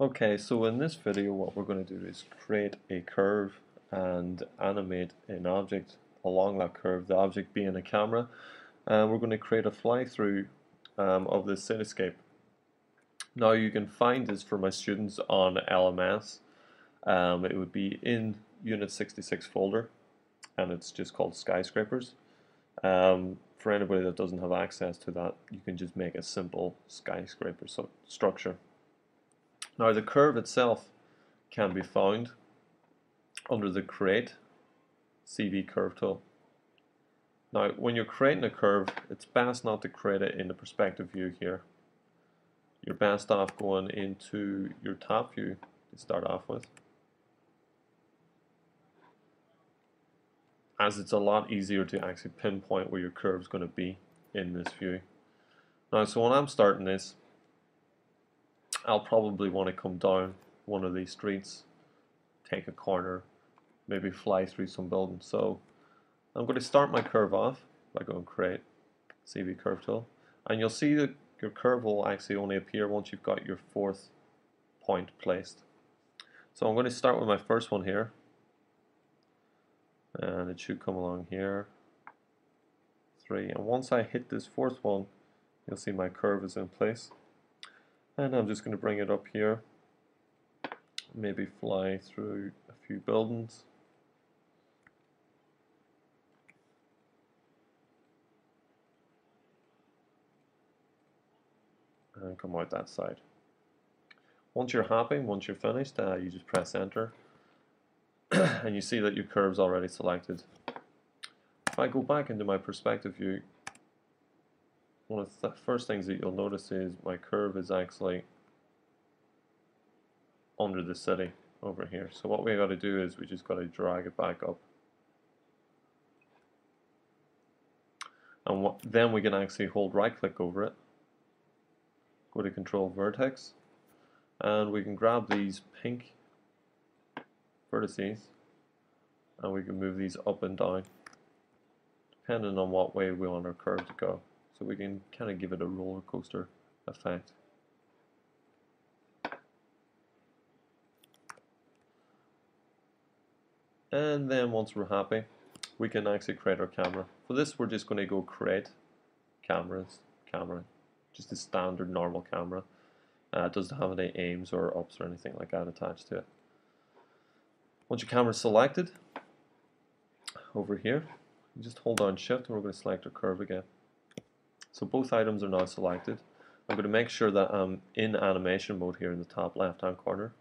Okay, so in this video what we're going to do is create a curve and animate an object along that curve, the object being a camera, and we're going to create a fly-through um, of this cityscape. Now you can find this for my students on LMS, um, it would be in Unit 66 folder, and it's just called Skyscrapers. Um, for anybody that doesn't have access to that, you can just make a simple skyscraper structure. Now the curve itself can be found under the Create CV Curve tool. Now when you're creating a curve, it's best not to create it in the perspective view here. You're best off going into your top view to start off with. As it's a lot easier to actually pinpoint where your curve is going to be in this view. Now so when I'm starting this, I'll probably want to come down one of these streets, take a corner, maybe fly through some buildings. So I'm going to start my curve off by going create CV curve tool. And you'll see that your curve will actually only appear once you've got your fourth point placed. So I'm going to start with my first one here. And it should come along here. Three. And once I hit this fourth one you'll see my curve is in place and I'm just going to bring it up here. Maybe fly through a few buildings. And come out that side. Once you're happy, once you're finished, uh, you just press enter. And you see that your curve's already selected. If I go back into my perspective view one of the first things that you'll notice is my curve is actually under the city over here. So what we got to do is we just got to drag it back up. And what, then we can actually hold right click over it, go to control vertex, and we can grab these pink vertices and we can move these up and down depending on what way we want our curve to go so we can kind of give it a roller coaster effect. And then once we're happy, we can actually create our camera. For this, we're just going to go create cameras, camera, just a standard normal camera. Uh, it doesn't have any aims or ups or anything like that attached to it. Once your camera is selected, over here, you just hold down shift and we're going to select our curve again. So both items are now selected. I'm going to make sure that I'm in animation mode here in the top left hand corner.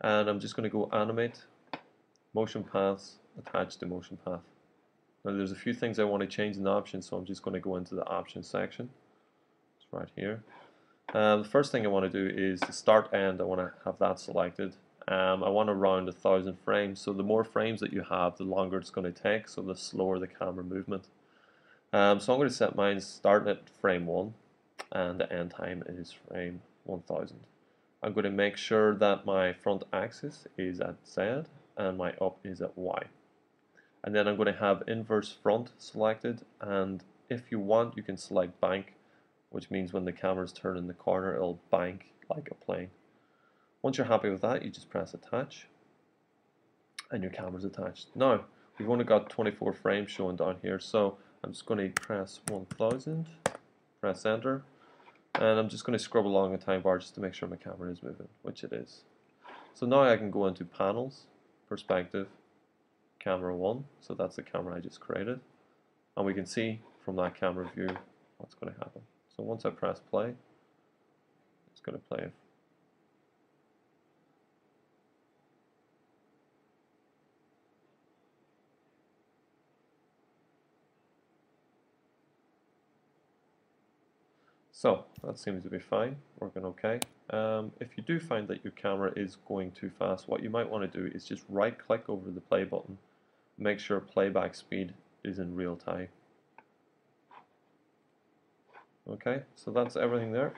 And I'm just going to go animate, motion paths, attach to motion path. Now there's a few things I want to change in the options, so I'm just going to go into the options section. It's right here. Um, the first thing I want to do is the start end, I want to have that selected. Um, I want around a thousand frames, so the more frames that you have, the longer it's going to take, so the slower the camera movement. Um, so I'm going to set mine starting at frame 1 and the end time is frame 1000. I'm going to make sure that my front axis is at Z and my up is at Y. And then I'm going to have inverse front selected and if you want you can select bank which means when the camera's turned in the corner it'll bank like a plane. Once you're happy with that you just press attach and your camera's attached. Now we've only got 24 frames showing down here so I'm just going to press 1000, press enter, and I'm just going to scrub along the time bar just to make sure my camera is moving, which it is. So now I can go into panels, perspective, camera 1, so that's the camera I just created, and we can see from that camera view what's going to happen. So once I press play, it's going to play So that seems to be fine, working okay. Um, if you do find that your camera is going too fast, what you might want to do is just right click over the play button, make sure playback speed is in real time. Okay, so that's everything there.